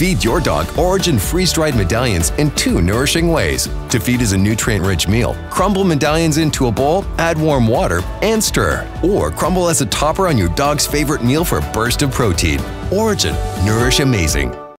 Feed your dog ORIJEN freeze-dried medallions in two nourishing ways. To feed as a nutrient-rich meal, crumble medallions into a bowl, add warm water, and stir. Or crumble as a topper on your dog's favorite meal for a burst of protein. ORIJEN, nourish amazing.